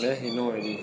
Let him know already.